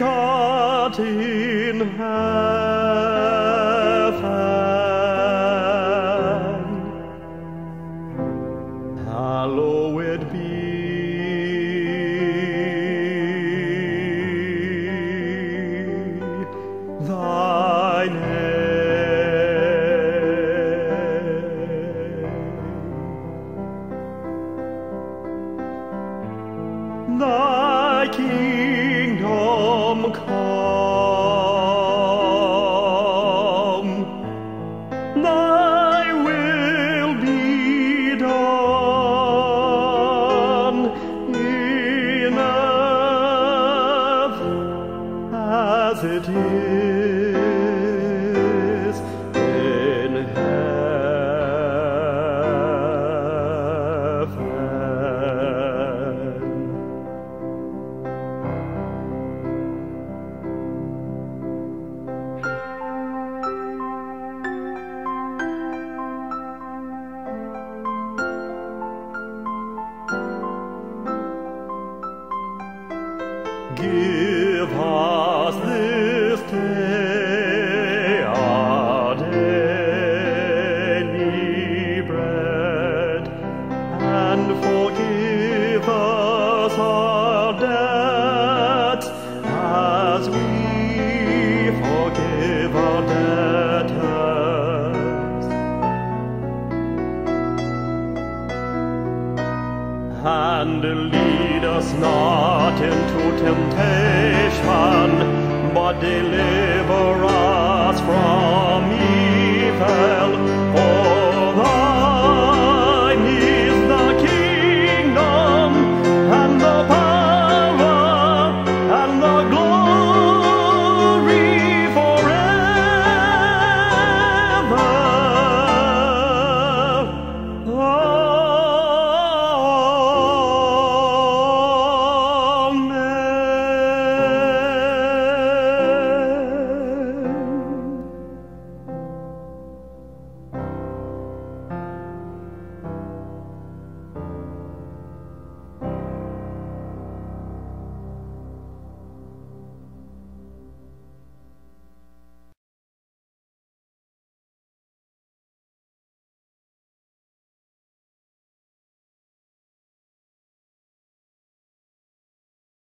art in heaven, hallowed be thy name. Thy kingdom come, thy will be done in earth as it is Give us this day our daily bread, and forgive us our debts And lead us not into temptation, but deliver us